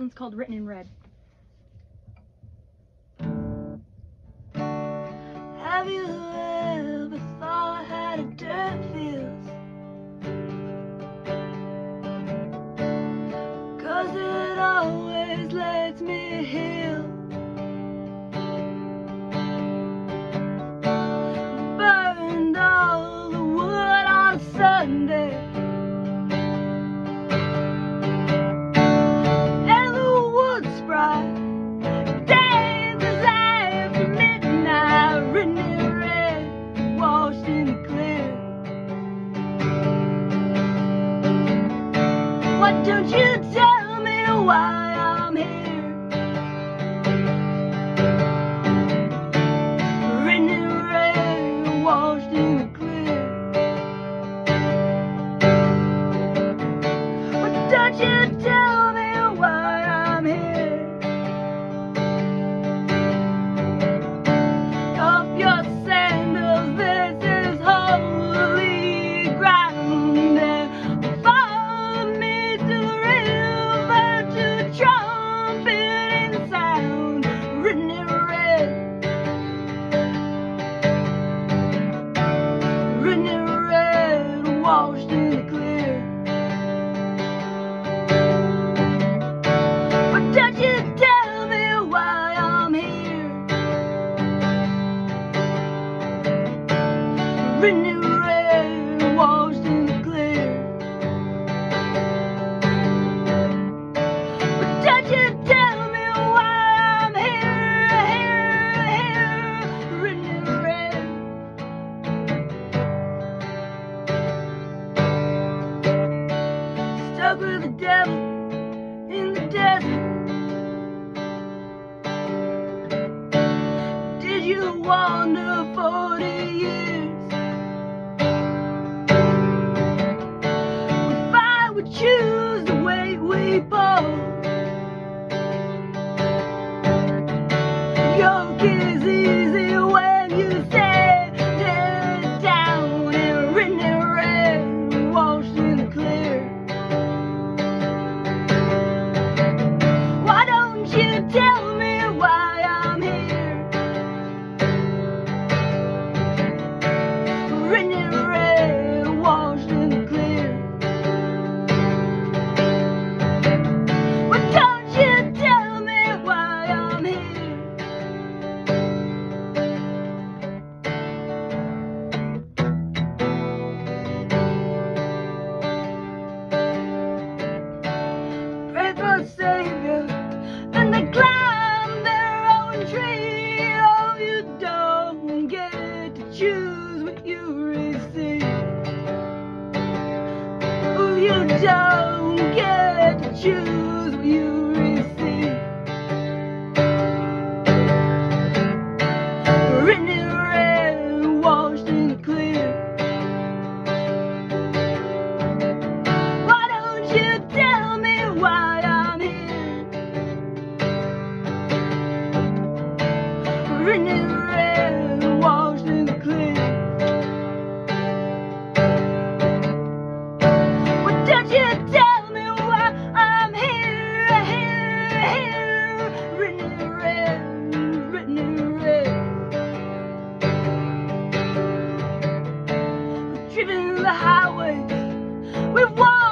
one's called Written in Red. Have you ever thought how the dirt feels? Cause it always lets me hear But don't you tell me why I'm here Written in rain, washed in the clear But don't you tell me. Raining in the But don't you tell me why I'm here, here, here Stuck with the devil. Dripping in the and clean. But don't you tell me why I'm here, here, here. Written in red, written in red. Driven the highways, we walk.